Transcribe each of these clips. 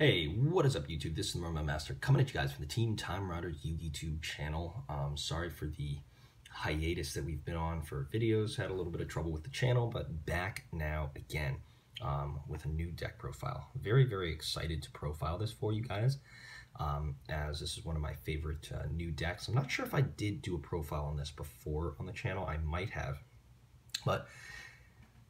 Hey, what is up YouTube? This is the Master coming at you guys from the Team Time Riders YouTube channel. Um, sorry for the hiatus that we've been on for videos. Had a little bit of trouble with the channel, but back now again um, with a new deck profile. Very, very excited to profile this for you guys um, as this is one of my favorite uh, new decks. I'm not sure if I did do a profile on this before on the channel. I might have, but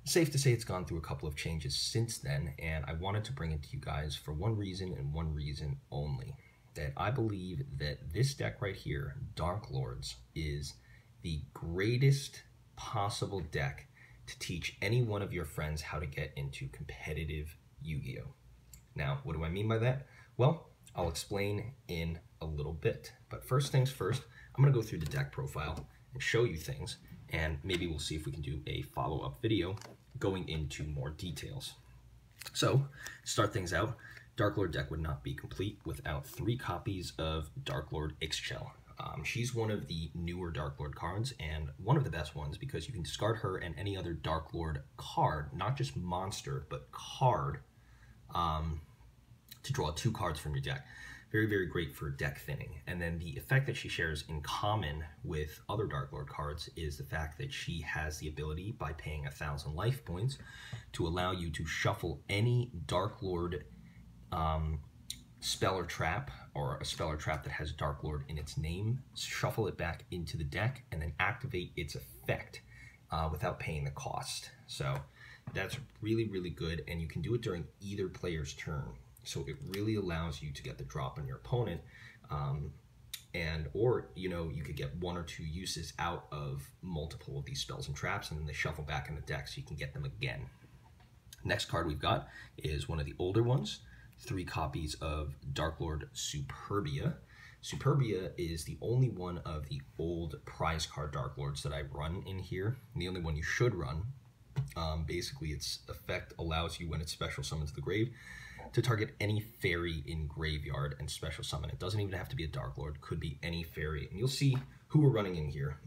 safe to say it's gone through a couple of changes since then, and I wanted to bring it to you guys for one reason and one reason only. That I believe that this deck right here, Dark Lords, is the greatest possible deck to teach any one of your friends how to get into competitive Yu-Gi-Oh! Now, what do I mean by that? Well, I'll explain in a little bit. But first things first, I'm going to go through the deck profile and show you things, and maybe we'll see if we can do a follow-up video going into more details. So, start things out, Dark Lord deck would not be complete without three copies of Dark Lord Ixchel. Um, she's one of the newer Dark Lord cards and one of the best ones because you can discard her and any other Dark Lord card, not just monster, but card, um, to draw two cards from your deck. Very, very great for deck thinning. And then the effect that she shares in common with other Dark Lord cards is the fact that she has the ability, by paying a thousand life points, to allow you to shuffle any Dark Lord um, spell or trap, or a spell or trap that has Dark Lord in its name, shuffle it back into the deck, and then activate its effect uh, without paying the cost. So that's really, really good, and you can do it during either player's turn. So it really allows you to get the drop on your opponent. Um, and or you know you could get one or two uses out of multiple of these spells and traps and then they shuffle back in the deck so you can get them again next card we've got is one of the older ones three copies of dark lord superbia superbia is the only one of the old prize card dark lords that i run in here and the only one you should run um, basically its effect allows you when it's special summons the grave to target any fairy in graveyard and special summon. It doesn't even have to be a Dark Lord, could be any fairy. And you'll see who we're running in here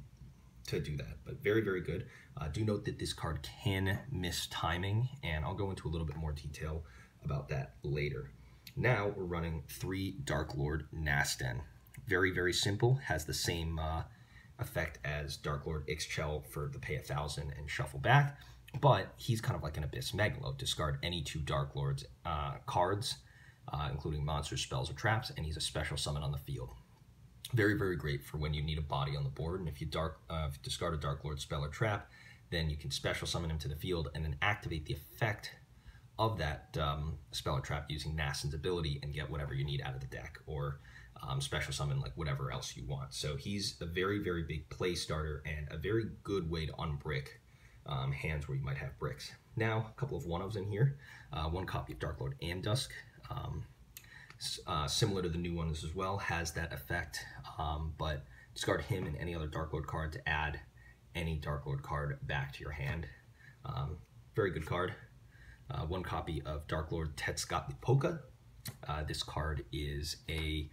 to do that, but very, very good. Uh, do note that this card can miss timing, and I'll go into a little bit more detail about that later. Now we're running three Dark Lord Nasten. Very, very simple, has the same uh, effect as Dark Lord Ixchel for the pay a thousand and shuffle back but he's kind of like an Abyss Megalo. Discard any two Dark Lords uh, cards, uh, including monsters, spells, or traps, and he's a special summon on the field. Very, very great for when you need a body on the board. And if you dark uh, if you discard a Dark Lord spell or trap, then you can special summon him to the field and then activate the effect of that um, spell or trap using Nasten's ability and get whatever you need out of the deck or um, special summon like whatever else you want. So he's a very, very big play starter and a very good way to unbrick um, hands where you might have bricks. Now, a couple of one-ofs in here. Uh, one copy of Dark Lord Amdusc, um, uh, similar to the new ones as well, has that effect, um, but discard him and any other Dark Lord card to add any Dark Lord card back to your hand. Um, very good card. Uh, one copy of Dark Lord Tezcatlipoca. Uh, this card is a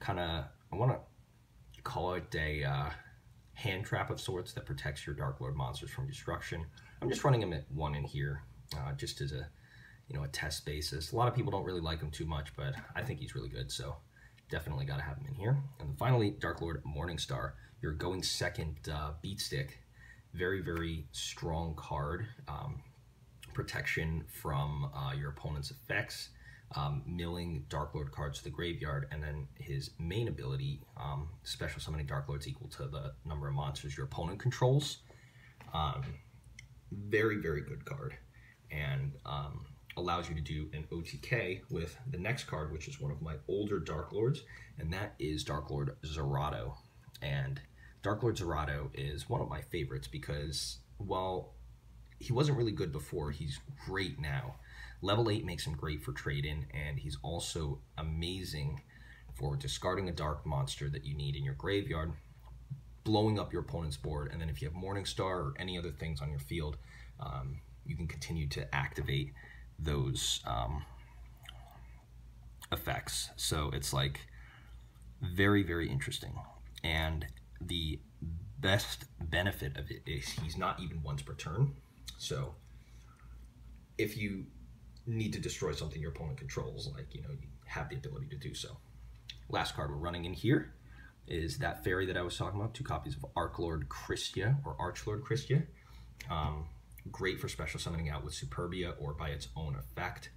kind of, I want to call it a uh, hand trap of sorts that protects your Dark Lord monsters from destruction. I'm just running him at one in here, uh, just as a you know a test basis. A lot of people don't really like him too much, but I think he's really good, so definitely got to have him in here. And finally, Dark Lord Morningstar, your going second uh, beat stick. Very, very strong card. Um, protection from uh, your opponent's effects um, milling Dark Lord cards to the graveyard, and then his main ability, um, special summoning Dark Lords equal to the number of monsters your opponent controls. Um, very, very good card, and um, allows you to do an OTK with the next card, which is one of my older Dark Lords, and that is Dark Lord Zerato. And Dark Lord Zerato is one of my favorites because, while he wasn't really good before, he's great now. Level 8 makes him great for trade-in, and he's also amazing for discarding a dark monster that you need in your graveyard, blowing up your opponent's board, and then if you have Morningstar or any other things on your field, um, you can continue to activate those um, effects. So it's like very, very interesting. And the best benefit of it is he's not even once per turn. So if you need to destroy something your opponent controls, like, you know, you have the ability to do so. Last card we're running in here is that fairy that I was talking about, two copies of Archlord Kristya or Archlord Kristya. Um, great for special summoning out with Superbia or by its own effect,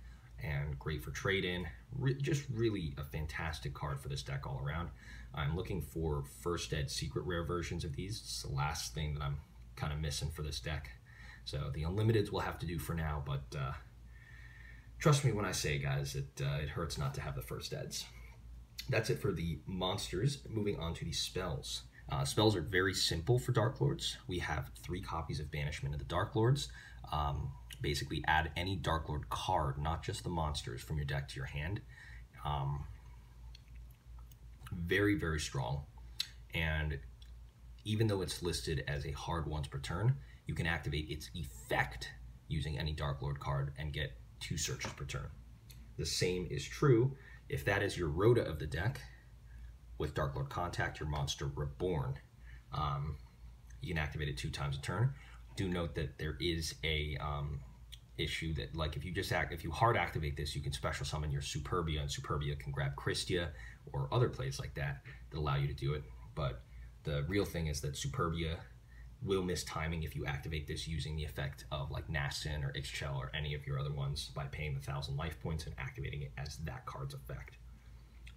and great for trade-in. Re just really a fantastic card for this deck all around. I'm looking for first ed secret rare versions of these. It's the last thing that I'm kind of missing for this deck. So the unlimiteds will have to do for now, but uh, trust me when I say, guys, it, uh, it hurts not to have the first eds. That's it for the monsters. Moving on to the spells. Uh, spells are very simple for Dark Lords. We have three copies of Banishment of the Dark Lords. Um, basically, add any Dark Lord card, not just the monsters, from your deck to your hand. Um, very, very strong. And even though it's listed as a hard once per turn, you can activate its effect using any Dark Lord card and get two searches per turn. The same is true if that is your Rota of the deck with Dark Lord Contact, your monster Reborn. Um, you can activate it two times a turn. Do note that there is a um, issue that like if you just act if you hard activate this, you can special summon your Superbia and Superbia can grab Kristya or other plays like that that allow you to do it. But the real thing is that Superbia will miss timing if you activate this using the effect of like Nasten or Ixchel or any of your other ones by paying the thousand life points and activating it as that card's effect.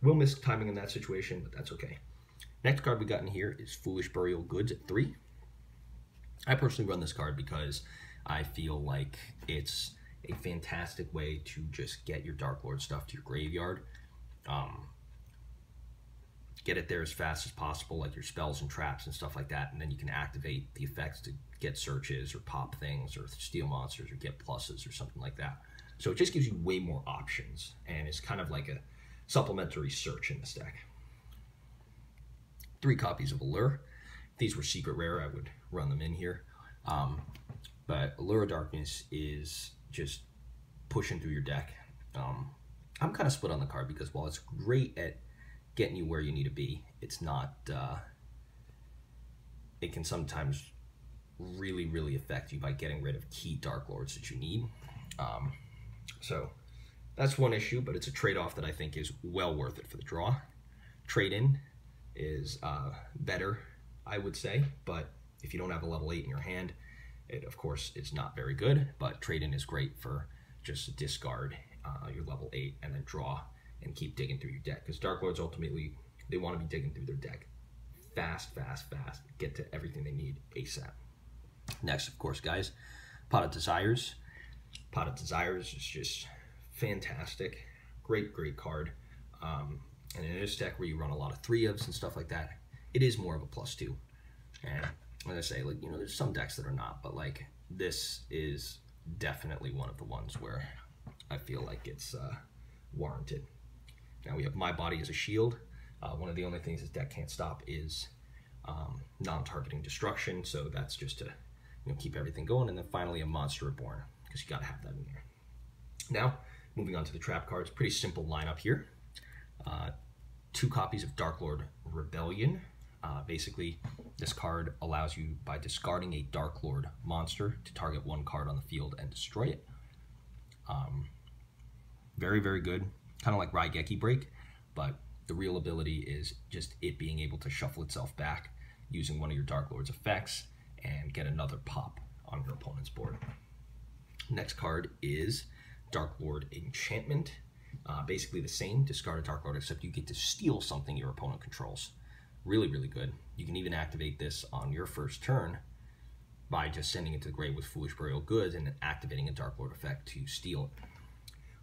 Will miss timing in that situation, but that's okay. Next card we got in here is Foolish Burial Goods at three. I personally run this card because I feel like it's a fantastic way to just get your Dark Lord stuff to your graveyard. Um, get it there as fast as possible, like your spells and traps and stuff like that, and then you can activate the effects to get searches or pop things or steal monsters or get pluses or something like that. So it just gives you way more options, and it's kind of like a supplementary search in this deck. Three copies of Allure. If these were secret rare, I would run them in here. Um, but Allure of Darkness is just pushing through your deck. Um, I'm kind of split on the card because while it's great at getting you where you need to be. It's not, uh, it can sometimes really, really affect you by getting rid of key Dark Lords that you need. Um, so that's one issue, but it's a trade-off that I think is well worth it for the draw. Trade-in is uh, better, I would say, but if you don't have a level 8 in your hand, it of course it's not very good, but trade-in is great for just discard uh, your level 8 and then draw and keep digging through your deck. Because Dark Lords ultimately, they want to be digging through their deck fast, fast, fast. Get to everything they need ASAP. Next, of course, guys, Pot of Desires. Pot of Desires is just fantastic. Great, great card. Um, and in this deck where you run a lot of three ofs and stuff like that, it is more of a plus two. And like I say, like, you know, there's some decks that are not, but like this is definitely one of the ones where I feel like it's uh, warranted. Now we have My Body as a shield. Uh, one of the only things this deck can't stop is um, non-targeting destruction, so that's just to you know, keep everything going. And then finally a Monster Reborn, because you gotta have that in there. Now, moving on to the trap cards, pretty simple lineup here. Uh, two copies of Dark Lord Rebellion. Uh, basically, this card allows you, by discarding a Dark Lord monster, to target one card on the field and destroy it. Um, very, very good kind of like Raigeki Break, but the real ability is just it being able to shuffle itself back using one of your Dark Lord's effects and get another pop on your opponent's board. Next card is Dark Lord Enchantment. Uh, basically the same, discard a Dark Lord, except you get to steal something your opponent controls. Really, really good. You can even activate this on your first turn by just sending it to the grave with Foolish Burial Goods and activating a Dark Lord effect to steal it.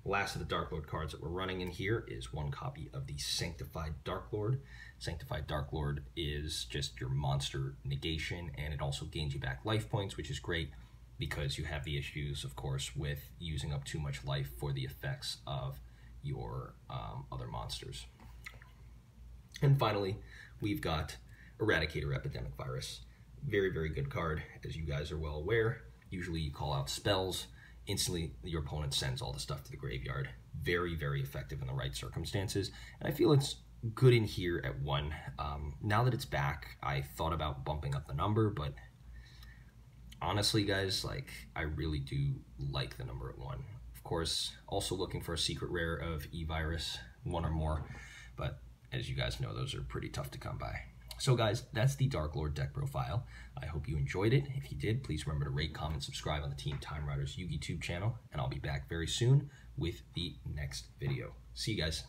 Last of the Dark Lord cards that we're running in here is one copy of the Sanctified Dark Lord. Sanctified Dark Lord is just your monster negation, and it also gains you back life points, which is great because you have the issues, of course, with using up too much life for the effects of your um, other monsters. And finally, we've got Eradicator Epidemic Virus. Very, very good card, as you guys are well aware. Usually you call out spells, instantly your opponent sends all the stuff to the graveyard. Very, very effective in the right circumstances. And I feel it's good in here at one. Um, now that it's back, I thought about bumping up the number, but honestly, guys, like I really do like the number at one. Of course, also looking for a secret rare of E-Virus, one or more, but as you guys know, those are pretty tough to come by. So guys, that's the Dark Lord deck profile. I hope you enjoyed it. If you did, please remember to rate, comment, subscribe on the Team Time Riders Yugi Tube channel, and I'll be back very soon with the next video. See you guys.